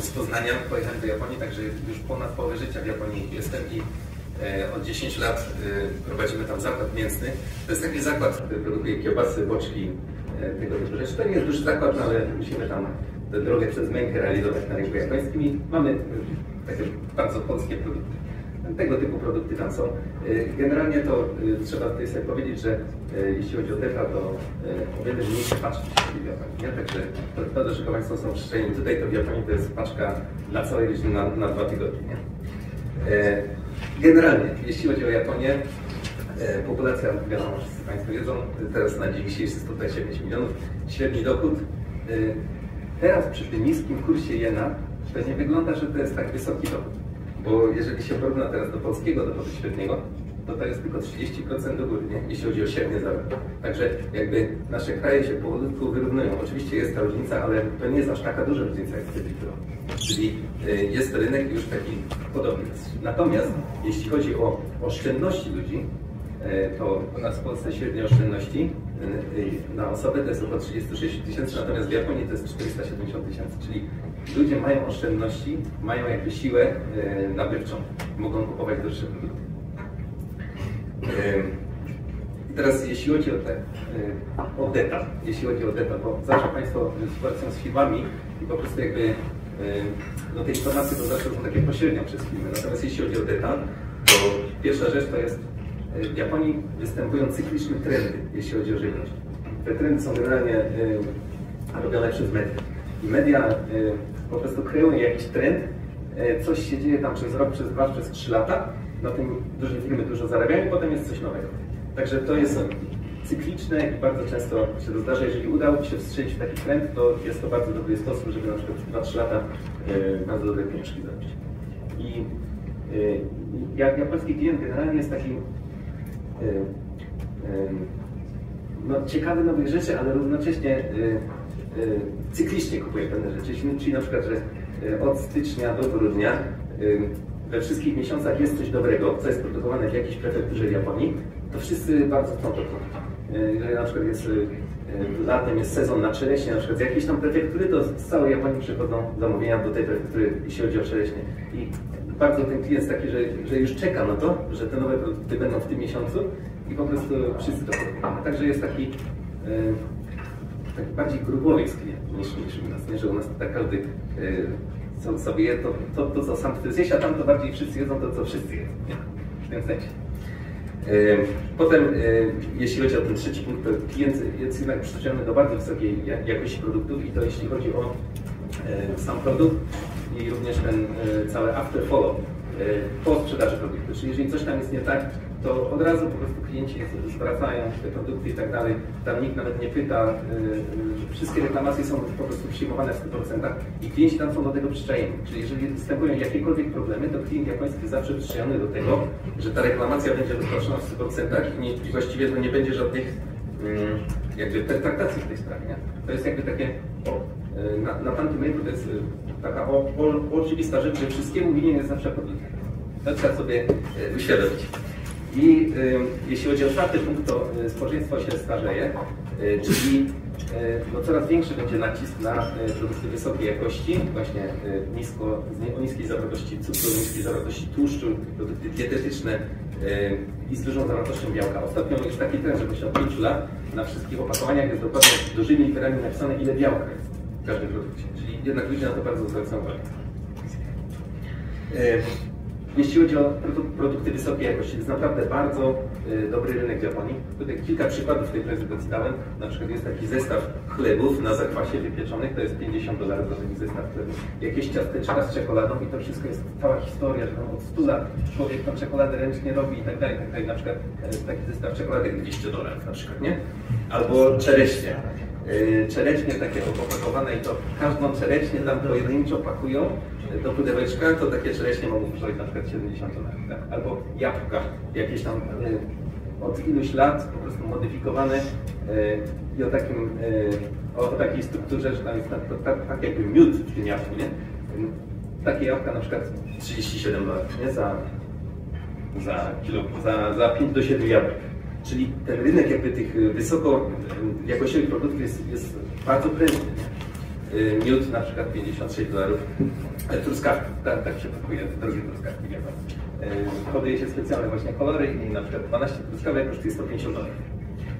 z Poznania pojechałem do Japonii, także już ponad połowę życia w Japonii jestem i e, od 10 lat y, prowadzimy tam zakład mięsny. To jest taki zakład, który produkuje kiełbasy, boczki, e, tego typu rzeczy. To nie jest duży zakład, no, ale musimy tam tę drogę przez mękę realizować na rynku japońskim i mamy takie bardzo polskie produkty. Tego typu produkty tam są. Y, Generalnie to y, trzeba tutaj sobie powiedzieć, że y, jeśli chodzi o deka, to o wiele mniejsze paczki się Japonii. Nie? Także to, to, że Państwo są przyzwyczajeni tutaj, to Japonii to jest paczka dla całej rodziny na, na dwa tygodnie. Nie? Generalnie, jeśli chodzi o Japonię, populacja, wiadomo, wszyscy Państwo wiedzą, teraz na dzień dzisiejszy 129 milionów, średni dochód. Teraz przy tym niskim kursie jena, to nie wygląda, że to jest tak wysoki dochód. Bo jeżeli się porówna teraz do polskiego dochodu średniego, to to jest tylko 30% do góry, nie? jeśli chodzi o średnie zarobki. Także jakby nasze kraje się powolutku wyrównują. Oczywiście jest ta różnica, ale to nie jest aż taka duża różnica jak wtedy było. Czyli y, jest rynek już taki podobny. Natomiast jeśli chodzi o oszczędności ludzi, y, to u nas w Polsce średnie oszczędności na osobę to jest około 36 tysięcy, natomiast w Japonii to jest 470 tysięcy. Czyli ludzie mają oszczędności, mają jakby siłę y, nabywczą, mogą kupować droższe produkty. I teraz jeśli chodzi o, te, y, o detal, jeśli chodzi o detal, bo zawsze Państwo współpracują z firmami i po prostu jakby y, no te informacje to zawsze są takie pośrednio przez firmy. Natomiast jeśli chodzi o detal, to pierwsza rzecz to jest y, w Japonii występują cykliczne trendy, jeśli chodzi o żywność. Te trendy są generalnie y, robione przez media. I media y, po prostu kreują jakiś trend, coś się dzieje tam przez rok, przez dwa, przez trzy lata, na tym duże firmy dużo zarabiają i potem jest coś nowego. Także to jest cykliczne i bardzo często się to zdarza. Jeżeli udało się wstrzelić w taki trend, to jest to bardzo dobry sposób, żeby na przykład 2-3 lata bardzo dobre pieniążki zrobić. I jak japoński klient generalnie jest takim y, no, ciekawy nowych rzeczy, ale równocześnie y, y, cyklicznie kupuje pewne rzeczy. Czyli- na przykład, że y, od stycznia do grudnia we wszystkich miesiącach jest coś dobrego, co jest produkowane w jakiejś prefekturze w Japonii, to wszyscy bardzo chcą to kupić. Jeżeli na przykład jest latem jest sezon na czereśnie, na przykład z jakiejś tam prefektury, to z całej Japonii przychodzą zamówienia do tej prefektury, jeśli chodzi o czereśnie. I bardzo ten klient jest taki, że, że już czeka na to, że te nowe produkty będą w tym miesiącu i po prostu wszyscy to kupują. Także jest taki, y, taki bardziej grubowiec klient niż, niż u nas, nie? że u nas tak każdy y, co sobie je, to, to, to co sam chce zjeść, a tam to bardziej wszyscy jedzą to, co wszyscy jedzą. W tym sensie. Y, Potem, jeśli chodzi o ten trzeci punkt, to klient jest jednak przyzwyczajony do bardzo wysokiej ja- jakości produktów i to jeśli chodzi o sam produkt i również ten y, cały after follow y, po sprzedaży produktu. Czyli jeżeli coś tam jest nie tak, to od razu po prostu klienci zwracają te produkty i tak dalej. Tam nikt nawet nie pyta. y, Wszystkie reklamacje są po prostu przyjmowane w 100% i klienci tam są do tego przyczajeni. Czyli jeżeli występują jakiekolwiek problemy, to klient japoński jest zawsze przyzwyczajony do tego, że ta reklamacja będzie rozproszona w 100% i, nie, właściwie to nie będzie żadnych mm, jakby pertraktacji w tej sprawie. Nie? To jest jakby takie na, na tamtym rynku to jest taka o, o, oczywista rzecz, że wszystkiemu winien jest zawsze producent. To trzeba sobie y, uświadomić. I y, jeśli chodzi o czwarty punkt, to y, społeczeństwo się starzeje, y, czyli no, coraz większy będzie nacisk na produkty wysokiej jakości, właśnie nisko, o niskiej zawartości cukru, niskiej zawartości tłuszczu, produkty dietetyczne i z dużą zawartością białka. Ostatnio jest taki trend, że właśnie od 5 lat na wszystkich opakowaniach jest dokładnie dużymi literami napisane, ile białka jest w każdym produkcie. Czyli jednak ludzie na to bardzo zwracają uwagę. E, Jeśli chodzi o produ- produkty wysokiej jakości, to jest naprawdę bardzo e, dobry rynek w Japonii. Tutaj kilka przykładów w tej prezentacji dałem. Na przykład jest taki zestaw chlebów na zakwasie wypieczonych, to jest 50 dolarów za taki zestaw chlebów. Jakieś ciasteczka z czekoladą i to wszystko jest cała historia, że tam od 100 lat człowiek tą czekoladę ręcznie robi i tak dalej, tak dalej. Na przykład e, taki zestaw czekolady 200 dolarów na przykład, nie? Albo czereśnie. Yy, czereśnie takie opakowane i to każdą czereśnię tam pojedynczo pakują do pudełeczka, to takie czereśnie mogą kosztować na przykład 70 dolarów. Tak? Albo jabłka jakieś tam yy, od iluś lat po prostu modyfikowane i o takim o, takiej strukturze, że tam jest tak, tak, tak jakby miód w tym jabłku, nie? Takie jabłka na przykład 37 dolarów, nie? Za, za kilo, za, za 5 do 7 jabłek. Czyli ten rynek jakby tych wysoko jakościowych produktów jest, jest bardzo prężny. Miód na przykład 56 dolarów, truskawki, tak, tak się pakuje, drogie truskawki, wie pan. Poduje się specjalne właśnie kolory i na przykład 12 truskawek kosztuje 150 dolarów.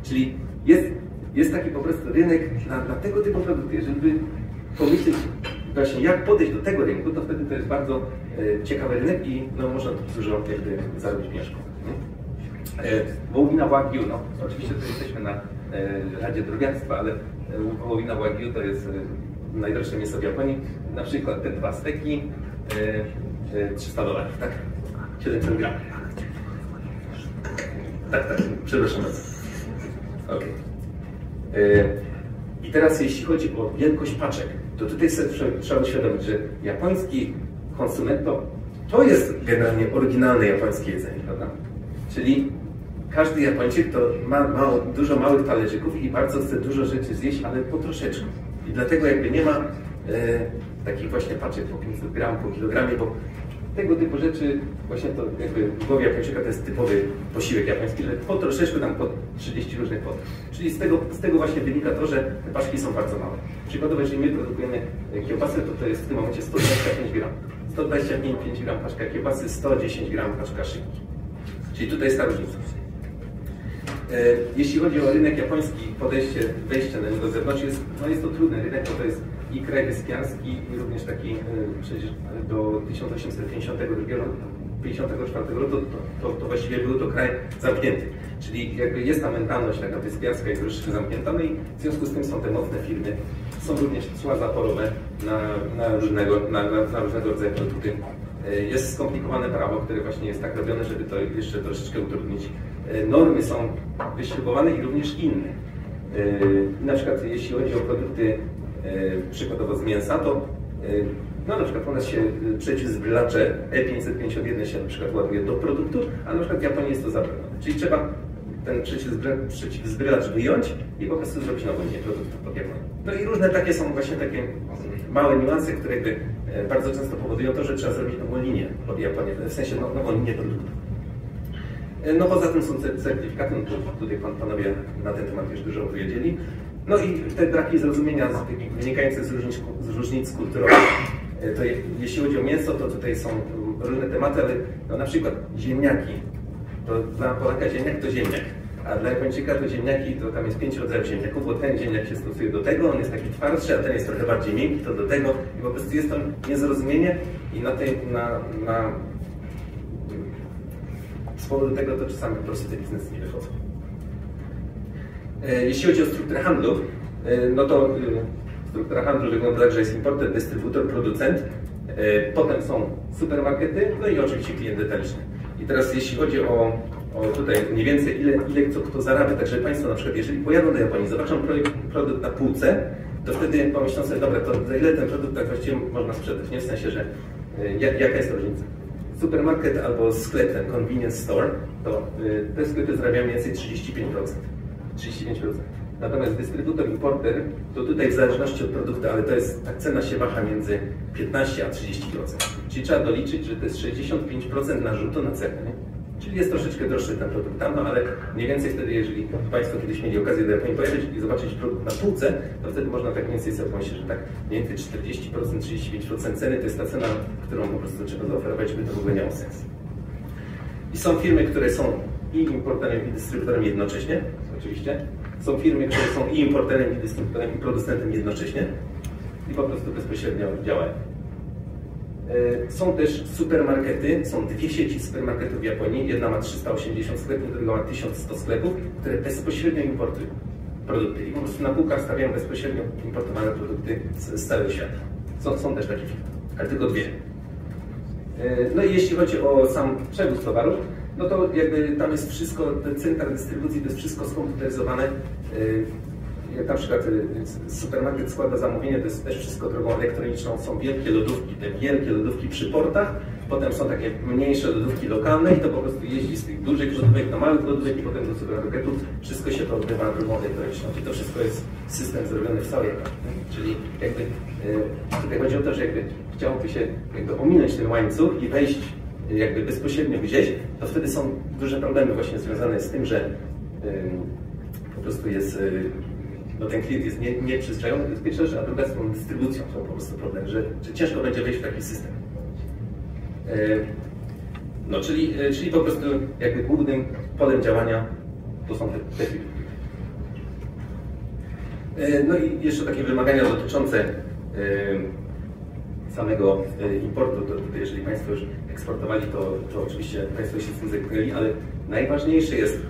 Czyli jest, jest taki po prostu rynek na, na tego typu produkty. Żeby pomyśleć właśnie jak podejść do tego rynku, to wtedy to jest bardzo ciekawy rynek i no, można tu dużo jakby zarobić pieniążków. E, wołowina Wagyu, no oczywiście tu jesteśmy na e, Radzie Drobiarstwa, ale e, wołowina Wagyu to jest najdroższe mięso w Japonii. Na przykład te dwa steki e, e, 300 dolarów, tak? 700 gram. Tak, tak, przepraszam bardzo. Okay. I teraz jeśli chodzi o wielkość paczek, to tutaj sobie trzeba uświadomić, że japoński konsument to, to jest generalnie oryginalne japońskie jedzenie, prawda? Czyli każdy Japończyk to ma, dużo małych talerzyków i bardzo chce dużo rzeczy zjeść, ale po troszeczku. I dlatego jakby nie ma e, takich właśnie paczek po 500 gram, po kilogramie, bo tego typu rzeczy, właśnie to jakby w głowie Japończyka to jest typowy posiłek japoński, że po troszeczkę tam po 30 różnych pot. Czyli z tego, z tego właśnie wynika to, że te paczki są bardzo małe. Przykładowo, jeżeli my produkujemy kiełbasę, to to jest w tym momencie 125 gram. 125 gram paczka kiełbasy, 110 gram paczka szynki. Czyli tutaj jest ta różnica. E, jeśli chodzi o rynek japoński, podejście, wejście na niego z zewnątrz, jest, no jest to trudny rynek, bo to jest i kraj wyspiarski, i również taki e, przecież do 1852 54 roku to, to, to, właściwie był to kraj zamknięty. Czyli jakby jest ta mentalność taka wyspiarska i troszeczkę zamknięta, no i w związku z tym są te mocne firmy. Są również cła zaporowe na, na, różnego, na, na, na różnego rodzaju produkty. E, jest skomplikowane prawo, które właśnie jest tak robione, żeby to jeszcze troszeczkę utrudnić. E, normy są wyśrubowane i również inne. Na przykład jeśli chodzi o produkty przykładowo z mięsa, to no na przykład u nas się przeciwzbrylacze E551 się na przykład ładuje do produktu, a na przykład w Japonii jest to zabronione. Czyli trzeba ten przeciwzbrylacz wyjąć i po prostu zrobić nową linię Japonią. No i różne takie są właśnie takie małe niuanse, które jakby e, bardzo często powodują to, że trzeba zrobić nową linię w sensie no, nową linię produktu. E, no poza tym są certyfikaty, no tutaj pan, panowie na ten temat już dużo opowiedzieli. No i te braki zrozumienia wynikające z różnic, z różnic kulturowych. E, to jeśli chodzi o mięso, to tutaj są różne tematy, ale no na przykład ziemniaki. To dla Polaka ziemniak to ziemniak, a dla Japończyka to ziemniaki to tam jest pięć rodzajów ziemniaków, bo ten ziemniak się stosuje do tego, on jest taki twardszy, a ten jest trochę bardziej miękki, to do tego i po prostu jest to niezrozumienie i na tej, na, na z powodu tego to czasami po prostu te biznesy nie wychodzą. E, jeśli chodzi o strukturę handlu, e, no to struktura handlu wygląda tak, że jest importer, dystrybutor, producent, potem są supermarkety, no i oczywiście klient detaliczny. I teraz jeśli chodzi o, o tutaj mniej więcej ile, ile co kto zarabia, także Państwo na przykład jeżeli pojadą do Japonii, zobaczą produkt na półce, to wtedy pomyślą sobie, dobra, to za ile ten produkt tak właściwie można sprzedać, nie? W sensie, że jaka jest różnica? Supermarket albo sklep, ten convenience store, to te sklepy zarabiają mniej więcej 35%. 35%. Natomiast dystrybutor, importer, to tutaj w zależności od produktu, ale to jest, ta cena się waha między 15 a 30%. Czyli trzeba doliczyć, że to jest 65% narzutu na cenę. Czyli jest troszeczkę droższy ten produkt tam, no ale mniej więcej wtedy, jeżeli Państwo kiedyś mieli okazję do Japonii pojechać i zobaczyć produkt na półce, to wtedy można tak mniej więcej sobie pomyśleć, że tak mniej więcej 40%, 35% ceny to jest ta cena, którą po prostu trzeba zaoferować, żeby to w ogóle miało sens. I są firmy, które są i importerem, i dystrybutorem jednocześnie, oczywiście. Są firmy, które są i importerem, i dystrybutorem, i producentem jednocześnie i po prostu bezpośrednio działają. E, są też supermarkety, są dwie sieci supermarketów w Japonii. Jedna ma 380 sklepów, druga ma 1100 sklepów, które bezpośrednio importują produkty i po prostu na półkach stawiają bezpośrednio importowane produkty z, z całego świata. Są, są też takie ale tylko dwie. E, no i jeśli chodzi o sam przewóz towarów, no to jakby tam jest wszystko, ten centra dystrybucji to jest wszystko skomputeryzowane. Y, na przykład y, supermarket składa zamówienie, to jest też wszystko drogą elektroniczną. Są wielkie lodówki, te wielkie lodówki przy portach, potem są takie mniejsze lodówki lokalne i to po prostu jeździ z tych dużych lodówek do małych lodówek i potem do supermarketów. Wszystko się to odbywa drogą elektroniczną i to wszystko jest system zrobiony w całej Czyli jakby y, tutaj chodzi o to, że jakby chciałoby się jakby ominąć ten łańcuch i wejść jakby bezpośrednio gdzieś, to wtedy są duże problemy właśnie związane z tym, że po prostu jest, no ten klient jest nie, nieprzyzwyczajony, to pierwsza rzecz, a druga z tą dystrybucją są po prostu problem, że, że ciężko będzie wejść w taki system. No, czyli, czyli po prostu jakby głównym polem działania to są te, te firmy. No i jeszcze takie wymagania dotyczące samego importu. To, jeżeli Państwo już eksportowali, to, to oczywiście Państwo się z tym zetknęli, ale najważniejszy jest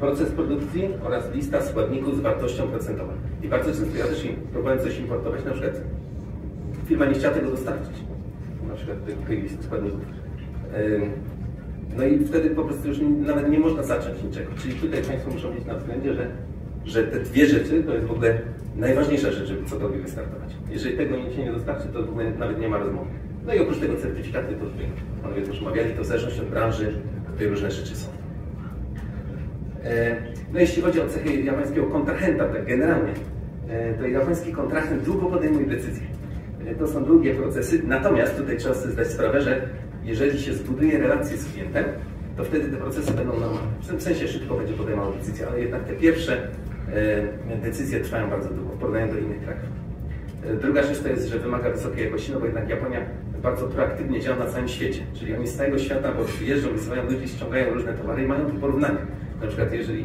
proces produkcji oraz lista składników z wartością procentową. I bardzo często ja też próbowałem coś importować, na przykład firma nie chciała tego dostarczyć, na przykład tej listy składników. No i wtedy po prostu już nawet nie można zacząć niczego. Czyli tutaj Państwo muszą mieć na względzie, że, że te dwie rzeczy to jest w ogóle najważniejsza rzecz, żeby cokolwiek wystartować. Jeżeli tego nic się nie dostarczy, to w ogóle nawet nie ma rozmowy. No i oprócz tego certyfikaty, to tutaj panowie też omawiali, to w zależności od branży, tutaj różne rzeczy są. E, no jeśli chodzi o cechy japońskiego kontrahenta, tak generalnie, e, to japoński kontrahent długo podejmuje decyzje. E, to są długie procesy, natomiast tutaj trzeba sobie zdać sprawę, że jeżeli się zbuduje relację z klientem, to wtedy te procesy będą normalne. W tym sensie szybko będzie podejmował decyzję, ale jednak te pierwsze decyzje trwają bardzo długo w porównaniu do innych krajów. Druga rzecz to jest, że wymaga wysokiej jakości, no bo jednak Japonia bardzo proaktywnie działa na całym świecie. Czyli oni z całego świata, bo przyjeżdżą, wysyłają ludzi, ściągają różne towary i mają tu porównanie. Na przykład jeżeli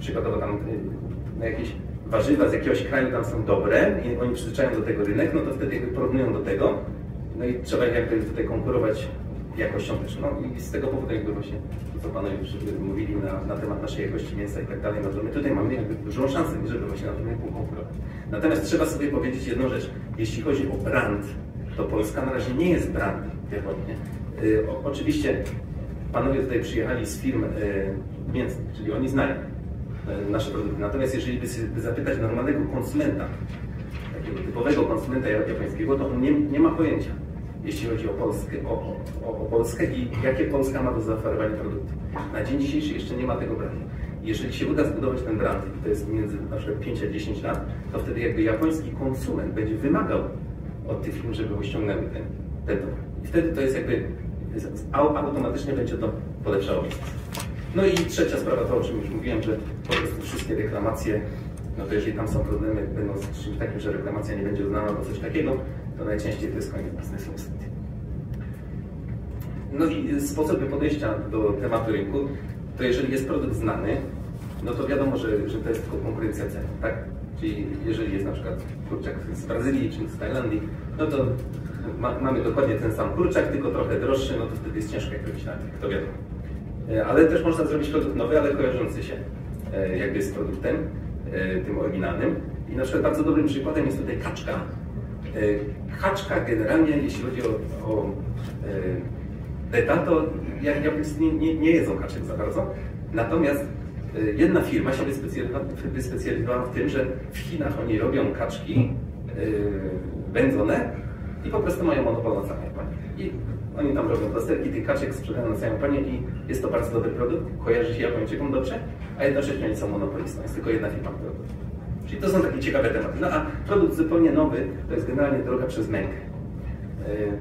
przykładowo tam e, jakieś warzywa z jakiegoś kraju tam są dobre i oni przyzwyczają do tego rynek, no to wtedy jakby porównują do tego. No i trzeba jakby tutaj konkurować jakością też. No i z tego powodu jakby właśnie to, co panowie już mówili na, na temat naszej jakości mięsa i tak dalej, no to my tutaj mamy jakby dużą szansę, żeby właśnie na tym rynku konkurować. Natomiast trzeba sobie powiedzieć jedną rzecz. Jeśli chodzi o brand, to Polska na razie nie jest brandem pierwotnie. Y, oczywiście panowie tutaj przyjechali z firm y, mięsnych, czyli oni znają y, nasze produkty. Natomiast jeżeli by, by zapytać normalnego konsumenta, takiego typowego konsumenta japońskiego, to on nie, nie ma pojęcia, jeśli chodzi o Polskę, o, o, o Polskę i jakie Polska ma do zaoferowania produktów. Na dzień dzisiejszy jeszcze nie ma tego brandu. Jeżeli się uda zbudować ten brand, to jest między na przykład 5 a 10 lat, to wtedy jakby japoński konsument będzie wymagał od tych firm, żeby ściągnęły ten, ten towar. I wtedy to jest jakby, automatycznie będzie to polepszało. No i trzecia sprawa, to o czym już mówiłem, że po prostu wszystkie reklamacje, no to jeżeli tam są problemy, będą z czymś takim, że reklamacja nie będzie uznana albo coś takiego, to najczęściej to jest koniec biznesu niestety. No i sposoby podejścia do tematu rynku, to jeżeli jest produkt znany, no to wiadomo, że, że to jest tylko konkurencja cen, tak? Czyli jeżeli jest na przykład kurczak z Brazylii czy z Tajlandii, no to ma, mamy dokładnie ten sam kurczak, tylko trochę droższy, no to wtedy jest ciężko jak robić na tym, to wiadomo. E, ale też można zrobić produkt nowy, ale kojarzący się e, jakby z produktem, e, tym oryginalnym. I na przykład bardzo dobrym przykładem jest tutaj kaczka. Kaczka generalnie, jeśli chodzi o, o beta, to Japończycy nie, nie, nie jedzą kaczek za bardzo. Natomiast jedna firma się wyspecjalizowała w tym, że w Chinach oni robią kaczki wędzone i po prostu mają monopol na całą Japonię. I oni tam robią plasterki tych kaczek, sprzedają na całą Japonię i jest to bardzo dobry produkt, kojarzy się Japończykom dobrze, a jednocześnie oni są monopolistą, jest tylko jedna firma, która. Czyli to są takie ciekawe tematy. No a produkt zupełnie nowy to jest generalnie droga przez mękę. Y,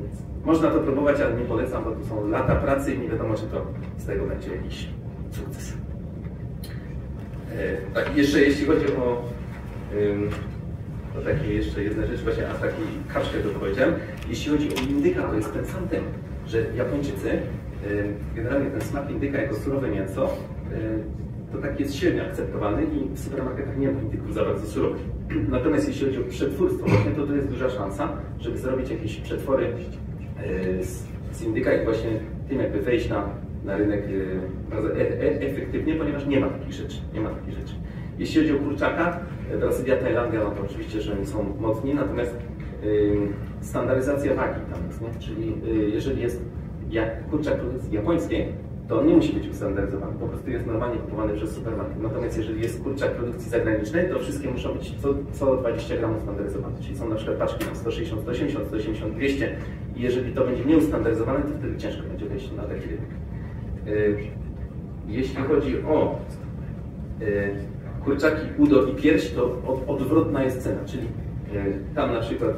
można to próbować, ale nie polecam, bo tu są lata pracy i nie wiadomo, czy to z tego będzie jakiś sukces. Tak, jeszcze jeśli chodzi o, o takie jeszcze jedna rzecz, właśnie a taki kaczkę to powiedziałem. Jeśli chodzi o indyka, to jest ten sam temat, że Japończycy, generalnie ten smak indyka jako surowe mięso, to tak jest średnio akceptowany i w supermarketach nie ma indyków za bardzo surowych. Natomiast jeśli chodzi o przetwórstwo, właśnie to to jest duża szansa, żeby zrobić jakieś przetwory z, z indyka i właśnie tym jakby wejść na na rynek bardzo e, e, efektywnie, ponieważ nie ma takich rzeczy. Nie ma takich rzeczy. Jeśli chodzi o kurczaka, Brazylia, Tajlandia, no to oczywiście, że oni są mocni, natomiast standaryzacja wagi tam jest, nie? czyli y, jeżeli jest jak kurczak produkcji japońskiej, to on nie musi być ustandaryzowany, po prostu jest normalnie kupowany przez supermarket. Natomiast jeżeli jest kurczak produkcji zagranicznej, to wszystkie muszą być co, co 20 gramów standaryzowane, czyli są na przykład paczki na 160, 180, 180, 200 i jeżeli to będzie nieustandaryzowane, to wtedy ciężko będzie wejść na taki rynek. Y, jeśli chodzi o y, kurczaki udo i pierś, to odwrotna jest cena, czyli y, tam na przykład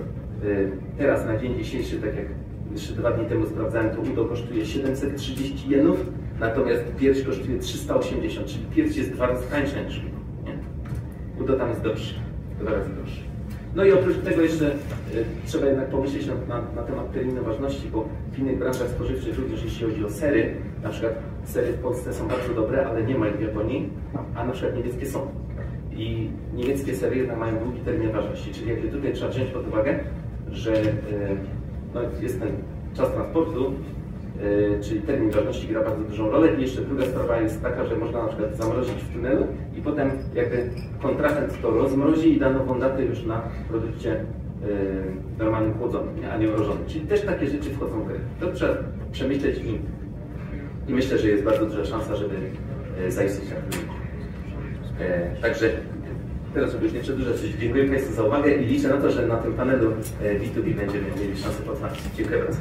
teraz na dzień dzisiejszy, tak jak jeszcze dwa dni temu sprawdzałem, to udo kosztuje 730 jenów, Natomiast pierś kosztuje 380, czyli pierś jest dwa razy tańsza niż wino. Nie? Udo tam jest droższy, dwa razy droższy. No i oprócz tego jeszcze y, trzeba jednak pomyśleć na, na, na temat terminu ważności, bo w innych branżach spożywczych, również jeśli chodzi o sery, na przykład sery w Polsce są bardzo dobre, ale nie ma ich w Japonii, a na przykład niemieckie są. I niemieckie sery jednak mają długi termin ważności, czyli jakby tutaj trzeba wziąć pod uwagę, że y, no, jest ten czas transportu, czyli termin ważności gra bardzo dużą rolę i jeszcze druga sprawa jest taka, że można na przykład zamrozić w tunelu i potem jakby kontrahent to rozmrozi i da nową datę już na produkcie y, normalnym chłodzonym, a nie mrożonym. Czyli też takie rzeczy wchodzą w grę. To trzeba przemyśleć i, i myślę, że jest bardzo duża szansa, żeby y, zaistnieć na tym. E, Także teraz, już nie przedłużać, dziękuję Państwu za uwagę i liczę na to, że na tym panelu e, B2B będziemy mieli szansę poznać. Dziękuję bardzo.